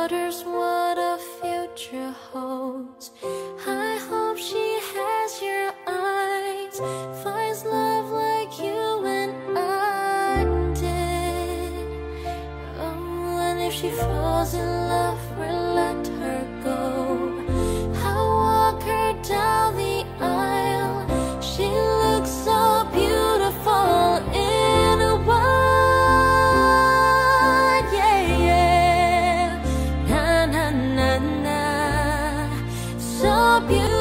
daughter's what a future holds, I hope she has your eyes, finds love like you and I did. Oh, and if she falls in love, you.